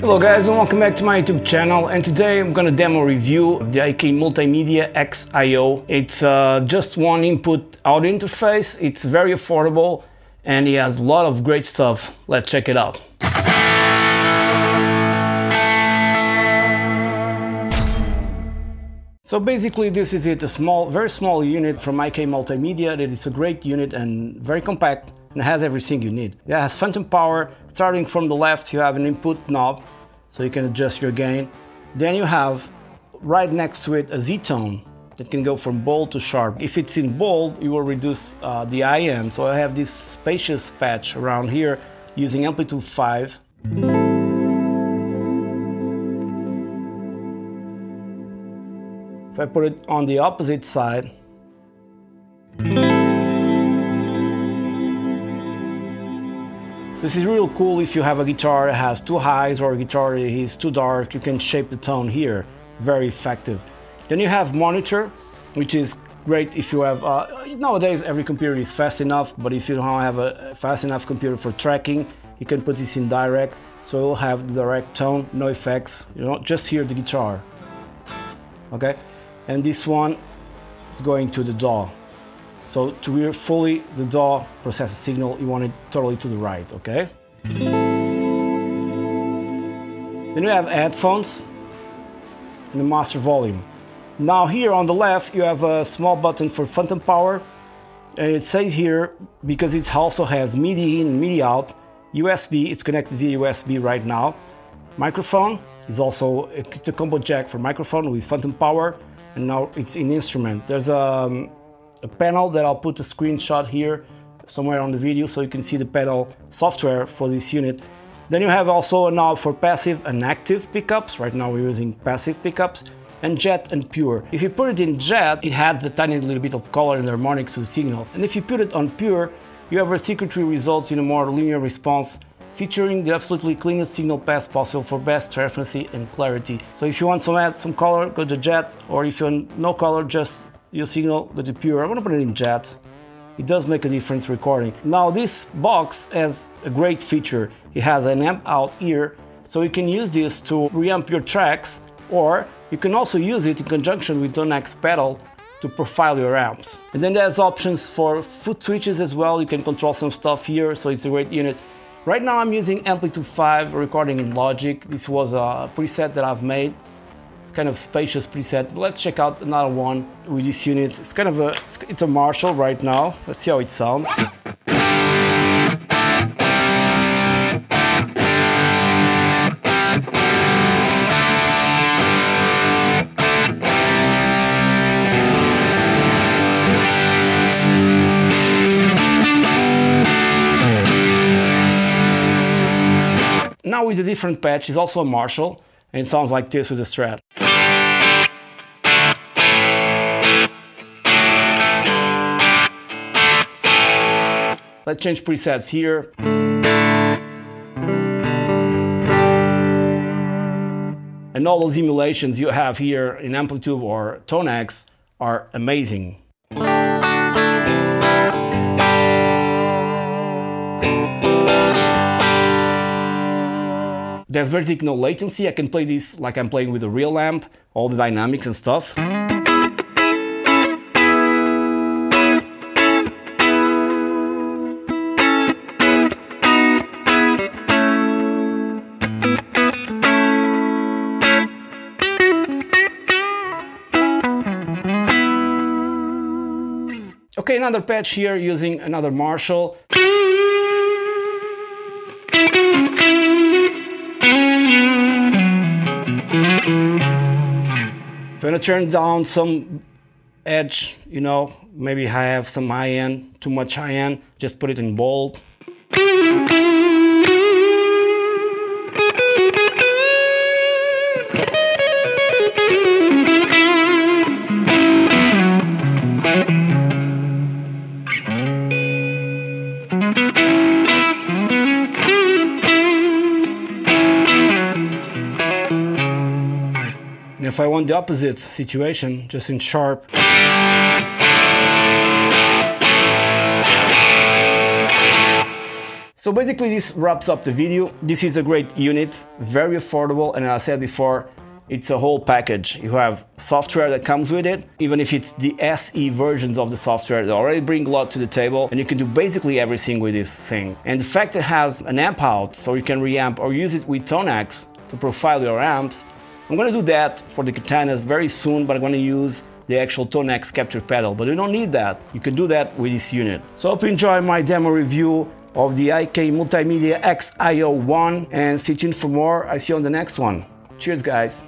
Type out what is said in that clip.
Hello guys and welcome back to my YouTube channel and today I'm gonna demo review the IK Multimedia AXE I/O. It's uh, just one input audio interface, it's very affordable and it has a lot of great stuff. Let's check it out. So basically this is it, a small, very small unit from IK Multimedia that is a great unit and very compact and has everything you need. It has phantom power, starting from the left you have an input knob so you can adjust your gain. Then you have right next to it a Z-tone that can go from bold to sharp. If it's in bold, you will reduce uh, the IM. So I have this spacious patch around here using AmpliTube 5. If I put it on the opposite side, This is real cool if you have a guitar that has two highs or a guitar that is too dark, you can shape the tone here. Very effective. Then you have monitor, which is great if you have, uh, nowadays every computer is fast enough, but if you don't have a fast enough computer for tracking, you can put this in direct, so you'll have the direct tone, no effects, you don't just hear the guitar. Okay, and this one is going to the DAW. So to hear fully the DAW process signal, you want it totally to the right, okay? Then you have headphones and the master volume. Now here on the left, you have a small button for phantom power. And it says here, because it also has MIDI in and MIDI out, USB, it's connected via USB right now. Microphone is also, it's a combo jack for microphone with phantom power. And now it's in instrument. There's a, um, a panel that I'll put a screenshot here somewhere on the video so you can see the pedal software for this unit. Then you have also a knob for passive and active pickups. Right now we're using passive pickups and JFET and pure. If you put it in JFET, it adds a tiny little bit of color and harmonics to the signal. And if you put it on pure, you have a circuitry results in a more linear response featuring the absolutely cleanest signal path possible for best transparency and clarity. So if you want some add some color, go to JFET, or if you want no color, just your signal go to pure. I'm gonna put it in JFET. It does make a difference recording. Now this box has a great feature. It has an amp out here, so you can use this to reamp your tracks, or you can also use it in conjunction with the Tonex pedal to profile your amps. And then there's options for foot switches as well. You can control some stuff here, so it's a great unit. Right now I'm using AmpliTube 5 recording in Logic. This was a preset that I've made. It's kind of spacious preset. Let's check out another one with this unit. It's kind of a, it's a Marshall right now. Let's see how it sounds. Now with a different patch, it's also a Marshall, and it sounds like this with a Strat. Let's change presets here. And all those emulations you have here in AmpliTube or Tonex are amazing. There's basically no latency, I can play this like I'm playing with a real amp, all the dynamics and stuff. Okay, another patch here using another Marshall. Gonna turn down some edge, you know, maybe I have some high end, too much high end, just put it in bold. And if I want the opposite situation, just in sharp, So basically this wraps up the video. This is a great unit, very affordable and as I said before, it's a whole package. You have software that comes with it, even if it's the SE versions of the software that already bring a lot to the table and you can do basically everything with this thing. And the fact it has an amp out so you can reamp or use it with Tonex to profile your amps I'm gonna do that for the katanas very soon, but I'm gonna use the actual Tonex capture pedal, but you don't need that. You can do that with this unit. So I hope you enjoy my demo review of the IK Multimedia AXE I/O One and stay tuned for more. I see you on the next one. Cheers guys.